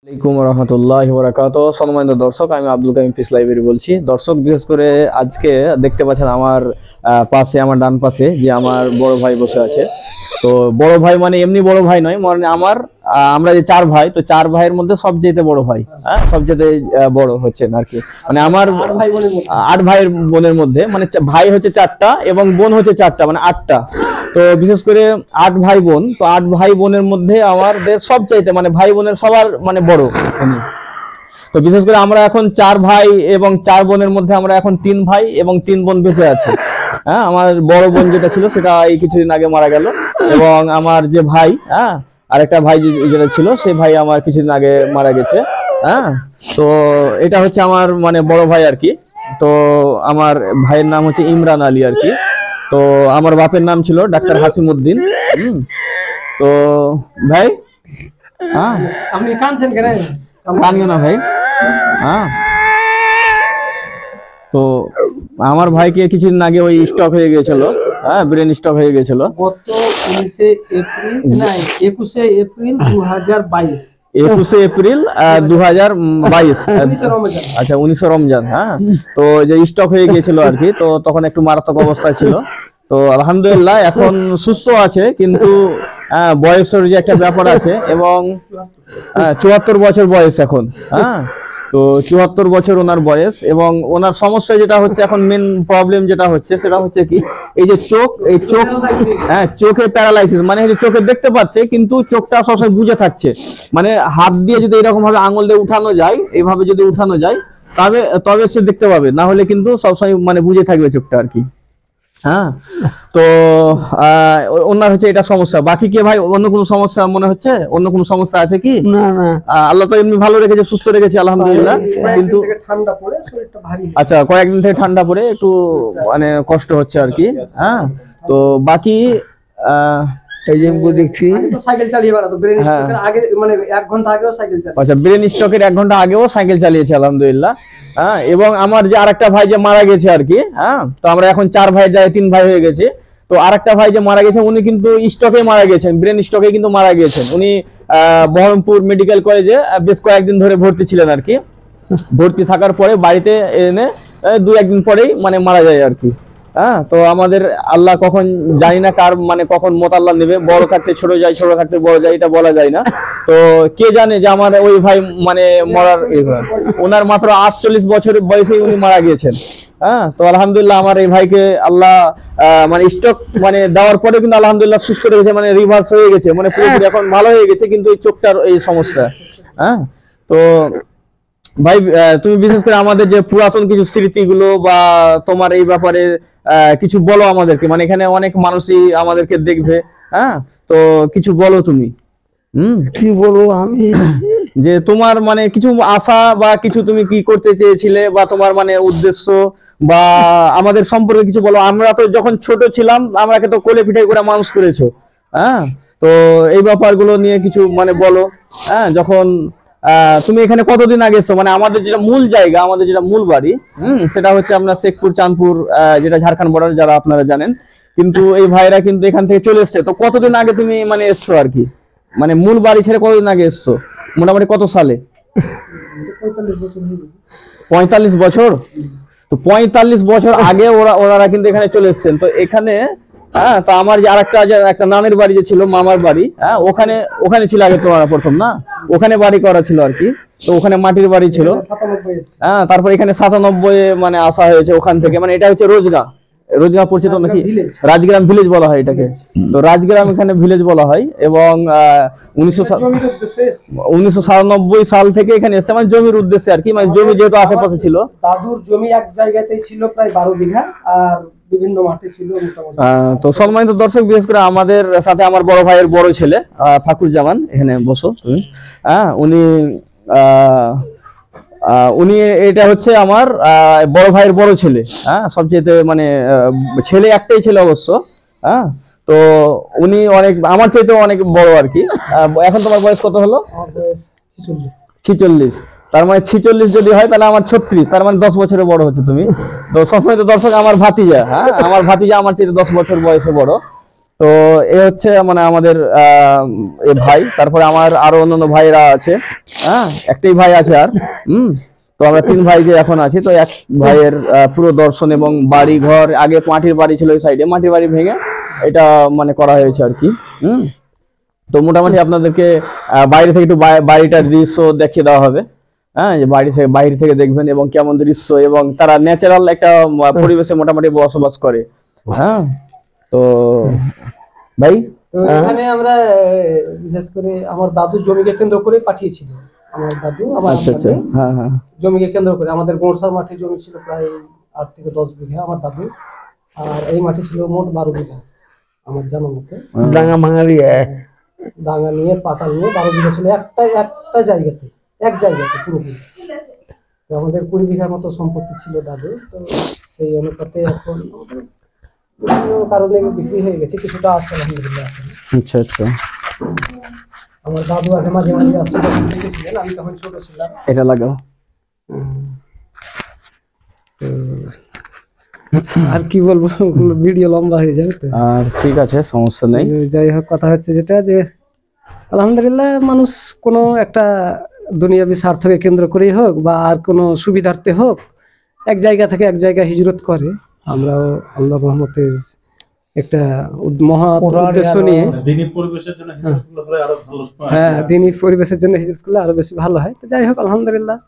আসসালামাইকুম রহমতুল্লাহ বরাকাত সম্মানিত দর্শক, আমি আব্দুল কামিম পিস লাইব্রেরি বলছি। দর্শক, বিশেষ করে আজকে দেখতে পাচ্ছেন আমার পাশে, আমার ডান পাশে যে আমার বড় ভাই বসে আছে। তো বড় ভাই মানে এমনি বড় ভাই নয় মানে আমার আমরা যে চার ভাই তো চার ভাইয়ের মধ্যে সবচেয়ে বড় ভাই হ্যাঁ? সবচেয়ে বড় হচ্ছেন আর কি মানে আমার আট ভাইয়ের বোনের মধ্যে মানে ভাই হচ্ছে চারটা এবং বোন হচ্ছে চারটা মানে আটটা। তো বিশেষ করে আট ভাই বোন তো আট ভাই বোনের মধ্যে আমাদের সব চাইতে মানে ভাই বোনের সবার মানে বড়। তো বিশেষ করে আমরা এখন চার ভাই এবং চার বোনের মধ্যে আমরা এখন তিন ভাই এবং তিন বোন বেঁচে আছি। হ্যাঁ? আমার বড় বোন যেটা ছিল সেটা এই কিছুদিন আগে মারা গেল। এবং আমার যে ভাই হ্যাঁ? আরেকটা ভাই যেটা ছিল সেই ভাই আমার কিছুদিন আগে মারা গেছে হ্যাঁ? তো এটা হচ্ছে আমার মানে বড় ভাই আর কি। তো আমার ভাইয়ের নাম হচ্ছে ইমরান আলী আর কি। তো আমার বাপের নাম ছিল ডাক্তার হাসিমউদ্দিন হুম? তো ভাই হ্যাঁ? আপনি কাঁদছেন কেন? কানিও না ভাই হ্যাঁ? তো আমার ভাইকে কিছুদিন আগে ওই স্টক হয়ে গেছিল হ্যাঁ ব্রেন স্টক হয়ে গেছিল। গত উনিশে এপ্রিল না একুশে এপ্রিল দু হাজার বাইশ। একুশে এপ্রিল দু হাজার বাইশ। রমজান। আচ্ছা রমজান হ্যাঁ? তো যে স্টক হয়ে গিয়েছিল আর কি তো তখন একটু মারাত্মক অবস্থায় ছিল। তো আলহামদুলিল্লাহ এখন সুস্থ আছে কিন্তু বয়সের যে একটা ব্যাপার আছে এবং চুয়াত্তর বছর বয়স এখন হ্যাঁ? তো চুয়াত্তর বছর ওনার বয়স এবং ওনার সমস্যা যেটা হচ্ছে এখন মেন প্রবলেম যেটা হচ্ছে সেটা হচ্ছে কি, এই যে চোখ, এই চোখ হ্যাঁ চোখে প্যারালাইসিস মানে হচ্ছে চোখে দেখতে পাচ্ছে কিন্তু চোখটা সবসময় বুঝে থাকছে। মানে হাত দিয়ে যদি এরকম ভাবে আঙুল দিয়ে উঠানো যায় এইভাবে যদি উঠানো যায়, তবে তবে সে দেখতে পাবে, না হলে কিন্তু সবসময় মানে বুঝে থাকবে চোখটা আর কি। হ্যাঁ? তো আহ, ওনার হচ্ছে এটা সমস্যা। বাকি কি ভাই? অন্য কোনো সমস্যা মনে হচ্ছে? অন্য কোনো সমস্যা আছে কি? না না। আল্লাহ তো এমনি ভালো রেখেছে সুস্থ রেখেছে আলহামদুলিল্লাহ। কিন্তু থেকে ঠান্ডা পড়ে শরীরটা ভারী আচ্ছা কয়েকদিন থেকে ঠান্ডা পড়ে একটু মানে কষ্ট হচ্ছে আর কি হ্যাঁ? তো বাকি আহ, এই যে দেখছি। সাইকেল চালিয়ে বেড়াতো ব্রেন হ্যাঁ। স্ট্রোকের আগে মানে এক ঘণ্টা আগেও সাইকেল চালিয়ে আচ্ছা ব্রেন স্টকের এক ঘণ্টা আগেও সাইকেল চালিয়েছে আলহামদুলিল্লাহ। হ্যাঁ এবং আমার যে আরেকটা ভাই যে মারা গেছে আর কি হ্যাঁ তো আমরা এখন চার ভাই যায়, তিন ভাই হয়ে গেছে। তো আরেকটা ভাই যে মারা গেছে উনি কিন্তু স্টকে মারা গেছেন ব্রেন স্টকে কিন্তু মারা গেছেন। উনি বহরমপুর মেডিকেল কলেজে বেশ কয়েকদিন ধরে ভর্তি ছিলেন আর কি। ভর্তি থাকার পরে বাড়িতে এনে দু একদিন পরেই মানে মারা যায় আর কি। হ্যাঁ তো আমাদের আল্লাহ কখন জানি না কার মানে কখন মত আল্লাহ নেবে বড় থাকতে ছোট যায় ছোট থাকতে বড় যায় এটা বলা যায় না। তো কে জানে যে আমার ওই ভাই মানে মরার ওনার মাত্র আটচল্লিশ বছর বয়সে উনি মারা গিয়েছেন। হ্যাঁ তো আলহামদুলিল্লাহ আমার এই ভাইকে আল্লাহ আহ, মানে স্টক মানে দেওয়ার পরে কিন্তু আলহামদুলিল্লাহ সুস্থ রেখেছে মানে রিভার্স হয়ে গেছে মানে পুরোপুরি এখন ভালো হয়ে গেছে কিন্তু এই চোখটার এই সমস্যা। হ্যাঁ তো ভাই তুমি বিশেষ করে আমাদের যে পুরাতন কিছু স্মৃতিগুলো বা তোমার এই ব্যাপারে কিছু বলো আমাদেরকে। মানে এখানে অনেক মানুষই আমাদেরকে দেখবে হ্যাঁ? তো কিছু বলো তুমি। হুম? কি বলব আমি? যে তোমার মানে কিছু আশা বা কিছু তুমি কি করতে চেয়েছিলে বা তোমার মানে উদ্দেশ্য বা আমাদের সম্পর্কে কিছু বলো। আমরা তো যখন ছোট ছিলাম আমরাকে তো কোলে পিঠে করে মানুষ করেছ হ্যাঁ? তো এই ব্যাপারগুলো নিয়ে কিছু মানে বলো হ্যাঁ? যখন তুমি এখানে কতদিন আগে এসছো? মানে আমাদের যেটা মূল জায়গা, আমাদের যেটা মূল বাড়ি, হুম, সেটা হচ্ছে আপনার শেখপুর, চাঁদপুর যেটা ঝাড়খণ্ড বর্ডার যারা আপনারা জানেন। কিন্তু এই ভাইরা কিন্তু এখান থেকে চলে এসছে। তো কতদিন আগে তুমি মানে এসছো আর কি? মানে মূল বাড়ি ছেড়ে কতদিন আগে এসছো? মোটামুটি কত সালে? পঁয়তাল্লিশ বছর? তো পঁয়তাল্লিশ বছর আগে ওরা, ওনারা কিন্তু এখানে চলে এসেছেন। তো এখানে হ্যাঁ তো আমার যে আরেকটা একটা নানের বাড়ি যে ছিল মামার বাড়ি হ্যাঁ ওখানে ওখানে ছিল আগে তোমার প্রথম না? ওখানে বাড়ি করা ছিল আর কি। তো ওখানে মাটির বাড়ি ছিল। হ্যাঁ তারপর এখানে সাতানব্বই মানে আসা হয়েছে ওখান থেকে। মানে এটা হচ্ছে রোজগা। রোজগা পড়ছে তো নাকি? রাজগ্রাম ভিলেজ বলা হয় এটাকে। তো রাজগ্রাম এখানে ভিলেজ বলা হয় এবং উনিশশো সাল থেকে এখানে এসছে। মানে জমির উদ্দেশ্যে আর কি। মানে জমি যেহেতু আশেপাশে ছিল। দাদুর জমি এক জায়গাতেই ছিল প্রায় বারো বিঘা। আর বিভিন্ন মাঠে ছিল তো সম্মানিত দর্শক বিশেষ করে আমাদের সাথে আমার বড় ভাইয়ের বড় ছেলে ফাকুর জামান এখানে বসো তুমি। হ্যাঁ উনি উনি এটা হচ্ছে আমার বড় ভাইয়ের বড় ছেলে। হ্যাঁ সবচেয়ে মানে ছেলে একটাই ছেলে অবশ্য। হ্যাঁ তো উনি অনেক আমার চাইতেও অনেক বড় আর কি। এখন তোমার বয়স কত হলো? ছিচল্লিশ। তার মানে ছিচল্লিশ যদি হয়, তাহলে আমার ছত্রিশ। তার মানে দশ বছরের বড় হচ্ছে তুমি। তো সবসময় তো দর্শক আমার ভাতিজা হ্যাঁ? আমার ভাতিজা আমার চেয়ে দশ বছর বয়সে বড়। তো এ হচ্ছে মানে আমাদের এ ভাই। তারপরে আমার আরও অন্যান্য ভাইরা আছে হ্যাঁ? একটাই ভাই আছে আর, হুম? তো আমরা তিন ভাই যে এখন আছি। তো এক ভাইয়ের পুরো দর্শন এবং বাড়ি ঘর, আগে মাটির বাড়ি ছিল ওই সাইডে মাটির বাড়ি ভেঙে এটা মানে করা হয়েছে আর কি, হুম? তো মোটামুটি আপনাদেরকে বাইরে থেকে একটু বাড়িটার দৃশ্য দেখিয়ে দেওয়া হবে। হ্যাঁ যে বাড়ি থেকে বাইরে থেকে দেখবেন এবং কেমন দৃশ্য এবং তারা ন্যাচারাল একটা পরিবেশে মোটামুটি বসবাস করে। হ্যাঁ তো ভাই? এখানে আমরা বিশেষ করে আমার দাদু জমিকে কেন্দ্র করে পাঠিয়েছিল। আমার দাদু আমার আচ্ছা আচ্ছা। হ্যাঁ হ্যাঁ। জমিকে কেন্দ্র করে। আমাদের গোড়সার মাঠে জমি ছিল প্রায় আট থেকে দশ বিঘা আমার দাদু। আর এই মাটি ছিল মোট বারো বিঘা আমার জানা মতে। ডাঙ্গা ভাঙালি ডাঙ্গা নিয়ে পাতা নিয়ে বারো বিঘা ছিল একটা একটা জায়গাতে। এক জায়গাতে পুরোপুরি আমাদের কুড়ি বিঘার মতো সম্পত্তি ছিল দাদু তো সেই অনুপাতে এখন বিভিন্ন কারণে বিক্রি হয়ে গেছে কিছুটা আছে আলহামদুলিল্লাহ আচ্ছা আচ্ছা। আমার দাদু আগে মাঝে মাঝে আসতে ছিলেন আমি তখন ছোট ছিলাম। এটা লাগাও। আর কি বলব ভিডিও লম্বা হয়ে যাবে তো। আর ঠিক আছে সমস্যা নেই। যাই হোক কথা হচ্ছে যেটা যে আলহামদুলিল্লাহ মানুষ কোনো একটা দুনিয়াবি স্বার্থকে কেন্দ্র করেই হোক বা আর কোনো সুবিধার্থে হোক এক জায়গা থেকে এক জায়গায় হিজরত করে। আমরাও আল্লাহ রহমতে একটা মহা উদ্দেশ্য নিয়ে দিনী পরিবেশের জন্য হিসাবগুলো হলে আরও ভালো হয়। হ্যাঁ দিনই পরিবেশের জন্য হিজরত করলে আরও বেশি ভালো হয়। তো যাই হোক আলহামদুলিল্লাহ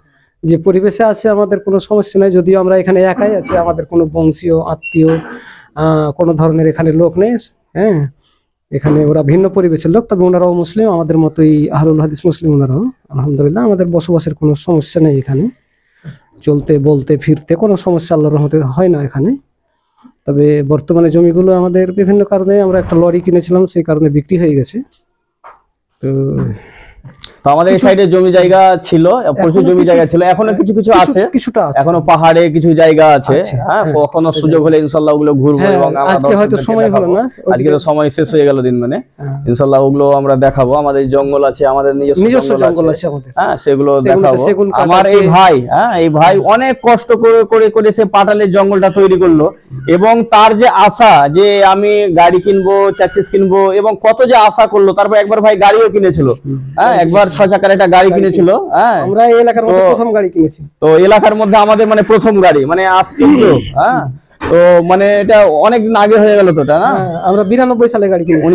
যে পরিবেশে আছে আমাদের কোনো সমস্যা নেই। যদিও আমরা এখানে একাই আছি আমাদের কোনো বংশীয় আত্মীয় আহ, কোনো ধরনের এখানে লোক নেই। হ্যাঁ এখানে ওরা ভিন্ন পরিবেশের লোক, তবে ওনারাও মুসলিম, আমাদের মতোই আহরুল হাদিস মুসলিম ওনারাও, আলহামদুলিল্লাহ। আমাদের বসবাসের কোনো সমস্যা নেই এখানে। চলতে, বলতে, ফিরতে কোনো সমস্যা আল্লাহর রহমতে হয় না এখানে। তবে বর্তমানে জমিগুলো আমাদের বিভিন্ন কারণে আমরা একটা লরি কিনেছিলাম, সেই কারণে বিক্রি হয়ে গেছে। তো তো আমাদের এই সাইডে জমি জায়গা ছিল প্রচুর জমি জায়গা ছিল। এখনও কিছু কিছু আছে। কিছুটা আছে। এখনও পাহাড়ে কিছু জায়গা আছে। আছে, হ্যাঁ হ্যাঁ, কখনো সুযোগ হলে ইনশাল্লাহ ওগুলো ঘুরবো হ্যাঁ, এবং আজকে হয়তো সময় হলো না আজকে তো সময় শেষ হয়ে গেল দিন মানে। হ্যাঁ। ইনশাল্লাহ ওগুলো আমরা দেখাবো। আমাদের জঙ্গল আছে আমাদের নিজস্ব জঙ্গল আছে। হ্যাঁ সেগুলো দেখাবো। আমার এই ভাই হ্যাঁ এই ভাই অনেক কষ্ট করে করে করে সে পাটালের জঙ্গলটা তৈরি করল। এবং তার যে আশা যে আমি গাড়ি কিনবো চার্চেস কিনবো এবং কত যে আশা করল তারপর একবার ভাই গাড়িও কিনেছিল। হ্যাঁ একবার ছ চাকার একটা গাড়ি কিনেছিল হ্যাঁ। আমরা এই এলাকার মধ্যে প্রথম গাড়ি কিনেছি। তো এলাকার মধ্যে আমাদের মানে প্রথম গাড়ি মানে হ্যাঁ। তো মানে এটা অনেক আগে হয়ে গেল তো না? হ্যাঁ, আমরা বিরানব্বই সালে গাড়ি কিনেছি।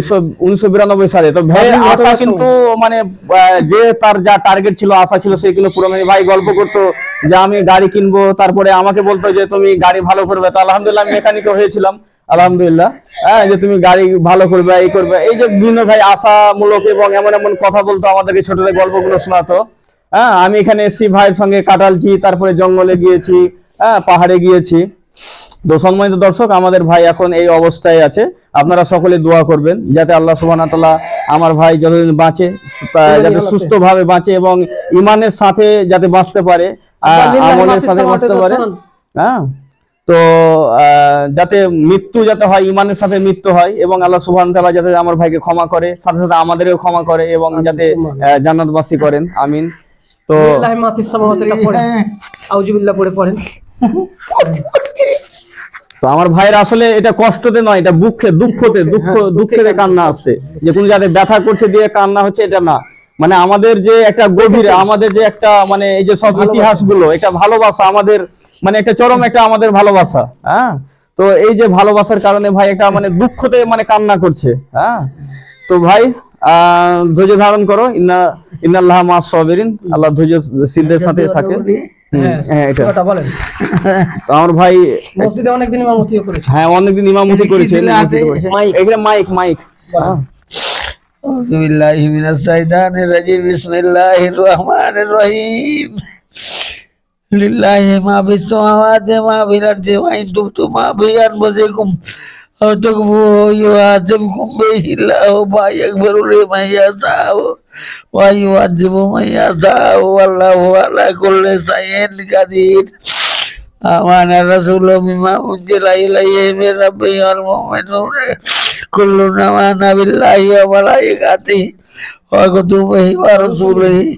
উনিশশো বিরানব্বই সালে। তো ভাই আশা কিন্তু মানে যে তার যা টার্গেট ছিল আশা ছিল সে কিন্তু পুরো ভাই গল্প করতো যে আমি গাড়ি কিনবো তারপরে আমাকে বলতো যে তুমি গাড়ি ভালো করবে। তো আলহামদুলিল্লাহ আমি মেকানিকও হয়েছিলাম। আলহামদুলিল্লাহ। হ্যাঁ যে তুমি গাড়ি ভালো করবে এই করবে এই যে বিভিন্ন ভাই আশামূলক এবং এমন এমন কথা বলতো আমাদেরকে ছোটদের গল্পগুলো শোনাতো। হ্যাঁ আমি এখানে এসছি ভাইয়ের সঙ্গে কাটালছি তারপরে জঙ্গলে গিয়েছি হ্যাঁ পাহাড়ে গিয়েছি। তো সম্মানিত দর্শক আমাদের ভাই এখন এই অবস্থায় আছে। আপনারা সকলে দোয়া করবেন যাতে আল্লাহ সুবহানাহু আমার ভাই যতদিন বাঁচে যাতে সুস্থভাবে বাঁচে এবং ইমানের সাথে যাতে বাঁচতে পারে আহ, আমলের সাথে বাঁচতে পারে। হ্যাঁ। তো আহ, যাতে মৃত্যু যাতে হয় ইমানের সাথে মৃত্যু হয় এবং আল্লাহ সুবহানাহু ওয়া তাআলা যাতে আমার ভাইকে ক্ষমা করে সাথে সাথে আমাদেরও ক্ষমা করে এবং যাতে আহ, জান্নাতবাসী করেন। আমিন। তো লা আউযুবিল্লাহ পড়ে পড়েন। তো আমার ভাইয়ের আসলে এটা কষ্টতে নয় এটা দুঃখে দুঃখতে দুঃখ দুঃখেতে কান্না আসছে যে কোনো যাতে ব্যথা করছে দিয়ে কান্না হচ্ছে এটা না। মানে আমাদের যে একটা গভীর আমাদের যে একটা মানে এই যে সব ইতিহাসগুলো এটা ভালোবাসা আমাদের মানে একটা চরম একটা আমাদের ভালোবাসা হ্যাঁ? তো এই যে ভালোবাসার কারণে ভাই একটা মানে দুঃখতে মানে কান্না করছে হ্যাঁ? তো ভাই ধৈর্য ধারণ করো ইন্না ইন্নাল্লাহ মা সবেরিন আল্লাহ ধৈর্য সিদ্ধের সাথে থাকে হ্যাঁ, আমার ভাই হ্যাঁ, অনেকদিন ইমামতি হ্যাঁ অনেকদিন করেছে মাইক। लिल्लाहि मा भी समावाति मा भी लर्जे मा इंतुम तो मा भी अनबसेकुम और तो वो यो आज़म कुम्बे हिला हो भाई अकबरुले मैया साहब वाई वाजिब मैया साहब वल्लाह वाला कुल्ले साइन कदीर आमान रसूल बिमा उनजिला इलैहि मिन रब्बि और मुमिनून कुल्लु नमाना बिल्लाहि व मलाइकातिहि व कुतुबिहि व रसूलिहि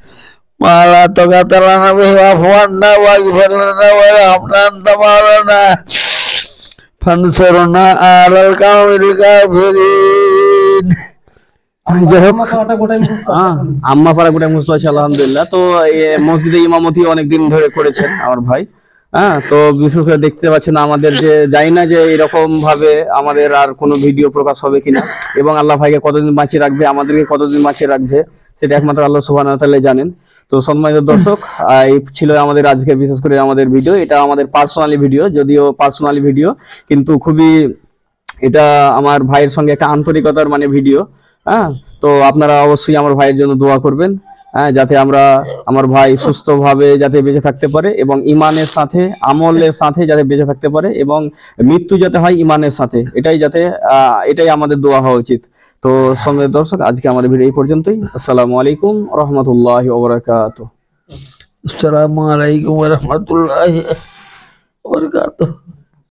মারাত্মক আতালানা আম্মা পাড়া হ্যাঁ, আছে। আলহামদুলিল্লাহ। তো মসজিদে ইমামতি অনেকদিন ধরে করেছেন আমার ভাই। হ্যাঁ তো বিশেষ করে দেখতে পাচ্ছেন আমাদের যে যাই না যে এরকম ভাবে আমাদের আর কোনো ভিডিও প্রকাশ হবে কিনা। এবং আল্লাহ ভাইকে কতদিন বাঁচিয়ে রাখবে আমাদেরকে কতদিন বাঁচিয়ে রাখবে সেটা একমাত্র আল্লাহ সুবাহ জানেন। তো সম্মানিত দর্শক এই ছিল আমাদের আজকে বিশেষ করে আমাদের ভিডিও এটা আমাদের পার্সোনালি ভিডিও যদিও পার্সোনালি ভিডিও কিন্তু খুবই এটা আমার ভাইয়ের সঙ্গে একটা আন্তরিকতার মানে ভিডিও হ্যাঁ? তো আপনারা অবশ্যই আমার ভাইয়ের জন্য দোয়া করবেন হ্যাঁ? যাতে আমরা, আমার ভাই সুস্থভাবে যাতে বেঁচে থাকতে পারে এবং ইমানের সাথে, আমলের সাথে যাতে বেঁচে থাকতে পারে এবং মৃত্যু যাতে হয় ইমানের সাথে। এটাই যাতে এটাই আমাদের দোয়া হওয়া উচিত। তো সঙ্গে দর্শক, আজকে আমাদের ভিডিও এই পর্যন্তই। আসসালামু আলাইকুম রহমতুল্লাহ ওবরাকাত আসসালামু আলাইকুম রহমতুল্লাহ